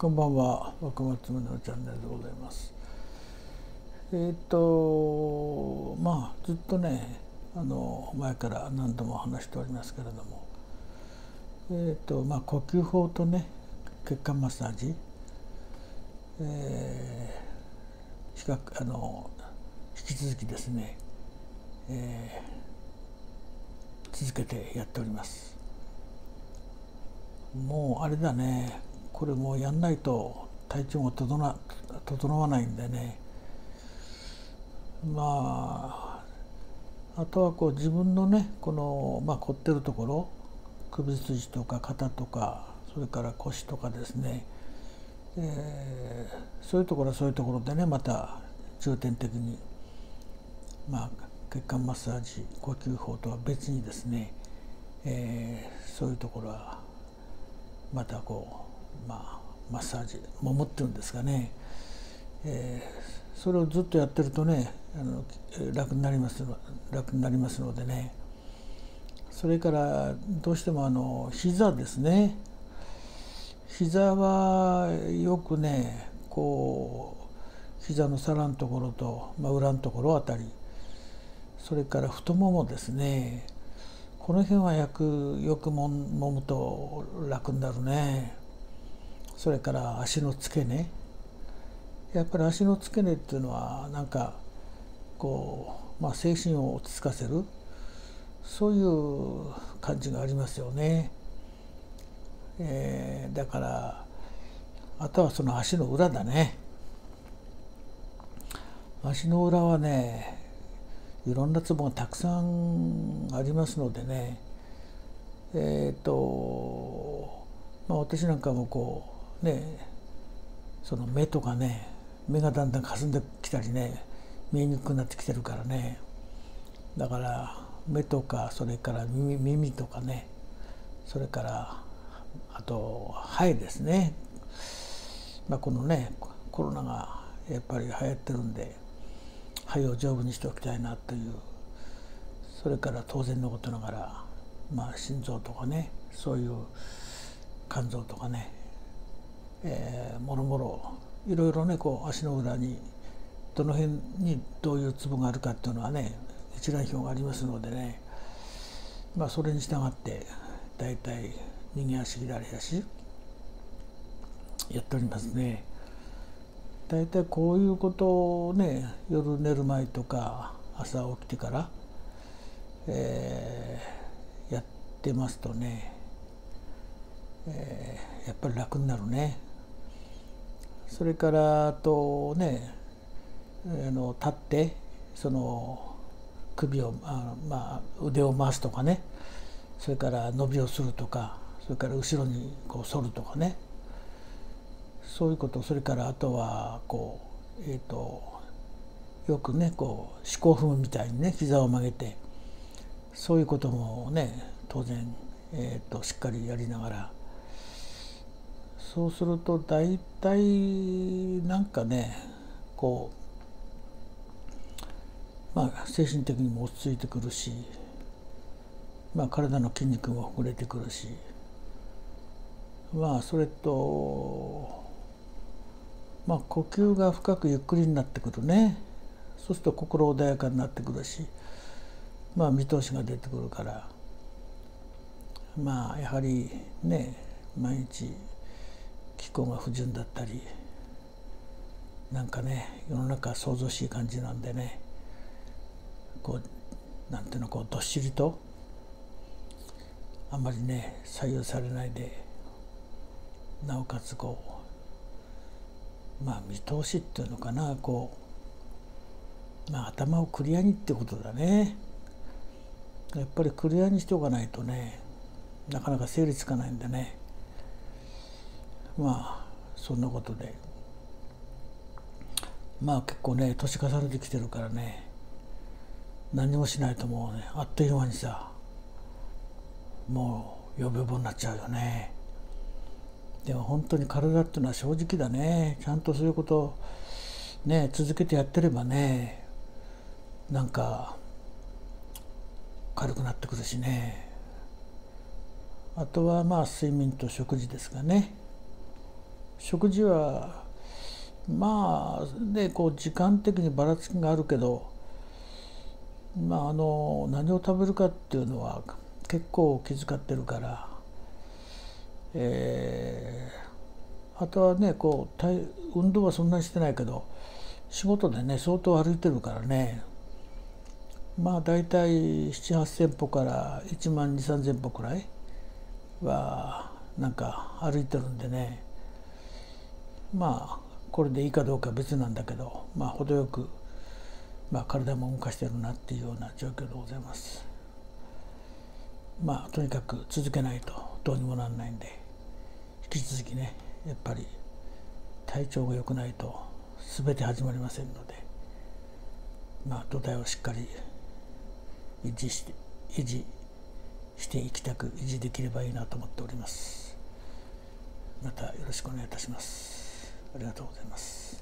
こんばんは。若松宗のチャンネルでございます。えっ、とまあずっとねあの前から何度も話しておりますけれども。えっ、とまあ呼吸法とね血管マッサージ。えー、比較あの引き続きですね、えー、続けてやっております。もうあれだね。これもうやんないと体調が整整わないんでね。まああとはこう自分のねこの、まあ、凝ってるところ首筋とか肩とかそれから腰とかですね、えー、そういうところはそういうところでねまた重点的に、まあ、血管マッサージ呼吸法とは別にですね、えー、そういうところはまたこうまあ、マッサージも持ってるんですがね、えー、それをずっとやってるとねあの楽になります楽になりますのでね。それからどうしてもあの膝ですね。膝はよくねこう膝の皿のところと、まあ、裏のところあたり。それから太ももですね。この辺はよくよくもむと楽になるね。それから足の付け根やっぱり足の付け根っていうのはなんかこう、まあ、精神を落ち着かせるそういう感じがありますよね。えー、だからあとはその足の裏だね。足の裏はねいろんなツボがたくさんありますのでねえっ、ー、とまあ私なんかもこねその目とかね目がだんだんかすんできたりね見えにくくなってきてるからね。だから目とかそれから耳耳とかねそれからあと肺ですね、まあ、このねコロナがやっぱり流行ってるんで肺を丈夫にしておきたいなというそれから当然のことながら、まあ、心臓とかねそういう肝臓とかねえー、もろもろいろいろねこう足の裏にどの辺にどういうツボがあるかっていうのはね一覧表がありますのでねまあそれに従って大体右足左足やっておりますね。大体こういうことをね夜寝る前とか朝起きてから、えー、やってますとね、えー、やっぱり楽になるね。それからあとねあの立ってその首をあまあ腕を回すとかね。それから伸びをするとかそれから後ろにこう反るとかね。そういうことそれからあとはこうえっ、ー、とよくねこう四股踏むみたいにね膝を曲げて。そういうこともね当然、えーとしっかりやりながら。そうすると大体なんかねこうまあ精神的にも落ち着いてくるしまあ体の筋肉もほぐれてくるしまあそれとまあ呼吸が深くゆっくりになってくるね。そうすると心穏やかになってくるしまあ見通しが出てくるからまあやはりね毎日気候が不順だったりなんかね世の中想像しい感じなんでねこうなんていうのこうどっしりとあんまりね左右されないでなおかつこうまあ見通しっていうのかなこうまあ頭をクリアにってことだね。やっぱりクリアにしておかないとねなかなか整理つかないんでね。まあそんなことで。まあ結構ね年重ねてきてるからね。何もしないともうねあっという間にさもう予備棒になっちゃうよね。でも本当に体っていうのは正直だね。ちゃんとそういうことね続けてやってればねなんか軽くなってくるしね。あとはまあ睡眠と食事ですかね。食事はまあでこう時間的にばらつきがあるけどまああの何を食べるかっていうのは結構気遣ってるから、えー、あとはねこう運動はそんなにしてないけど仕事でね相当歩いてるからね。まあ大体7,8,000歩から1万2,3,000歩くらいはなんか歩いてるんでね。まあこれでいいかどうか別なんだけどまあ程よく、まあ、体も動かしてるなっていうような状況でございます。まあとにかく続けないとどうにもなんないんで引き続きねやっぱり体調が良くないと全て始まりませんのでまあ土台をしっかり維持して維持していきたく維持できればいいなと思っております。またよろしくお願いいたします。ありがとうございます。